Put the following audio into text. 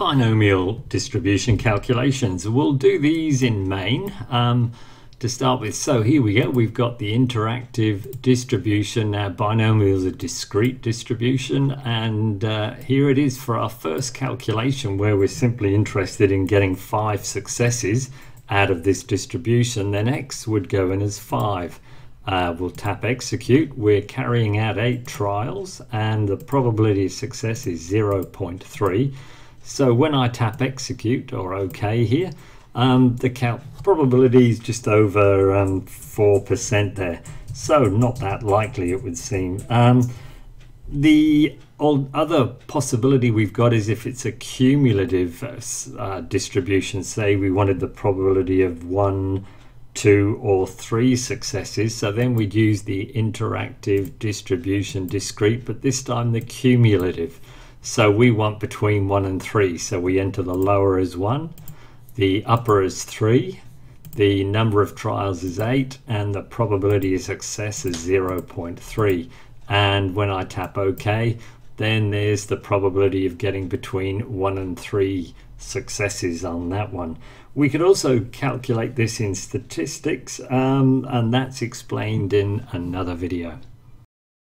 binomial distribution calculations. We'll do these in main um, to start with. So here we go. We've got the interactive distribution. Now binomial is a discrete distribution and uh, here it is for our first calculation where we're simply interested in getting five successes out of this distribution. Then x would go in as 5. Uh, we'll tap execute. We're carrying out eight trials and the probability of success is 0.3. So when I tap execute or OK here, um, the count probability is just over um, 4% there. So not that likely it would seem. Um, the other possibility we've got is if it's a cumulative uh, distribution, say we wanted the probability of one, two or three successes. So then we'd use the interactive distribution discrete, but this time the cumulative. So we want between 1 and 3. So we enter the lower as 1, the upper is 3, the number of trials is 8, and the probability of success is 0.3. And when I tap OK, then there's the probability of getting between 1 and 3 successes on that one. We could also calculate this in statistics, um, and that's explained in another video.